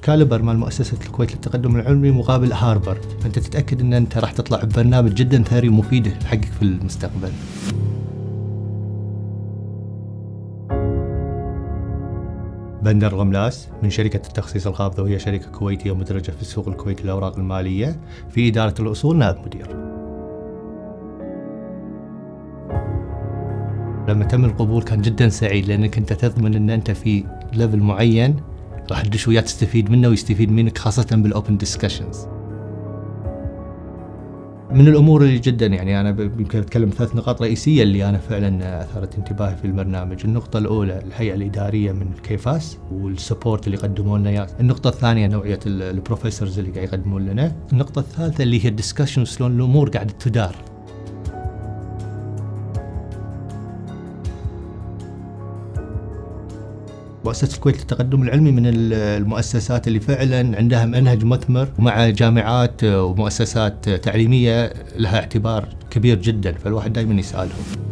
ال caliber مال مؤسسة الكويت للتقدم العلمي مقابل هارفارد. فأنت تتأكد إن أنت راح تطلع ببرنامج جدا ثري ومفيد حقك في المستقبل. بندر غملاس من شركة التخصيص القابضة وهي شركة كويتية مدرجة في السوق الكويتي للأوراق المالية في إدارة الأصول نائب مدير. لما تم القبول كان جدا سعيد لأنك أنت تضمن أن أنت في level معين راح تدش وياه تستفيد منه ويستفيد منك خاصة بال open discussions من الأمور اللي جدا يعني أنا يمكن أتكلم ثلاث نقاط رئيسية اللي أنا فعلا أثارت انتباهي في البرنامج، النقطة الأولى الهيئة الإدارية من KFAS وال support اللي يقدموا لنا. اياه، النقطة الثانية نوعية ال professors اللي قاعد يقدمون لنا، النقطة الثالثة اللي هي ال discussion شلون الأمور قاعدة تدار، مؤسسة الكويت للتقدم العلمي من المؤسسات اللي فعلا عندها منهج مثمر ومع جامعات ومؤسسات تعليمية لها اعتبار كبير جدا فالواحد دائما يسألهم.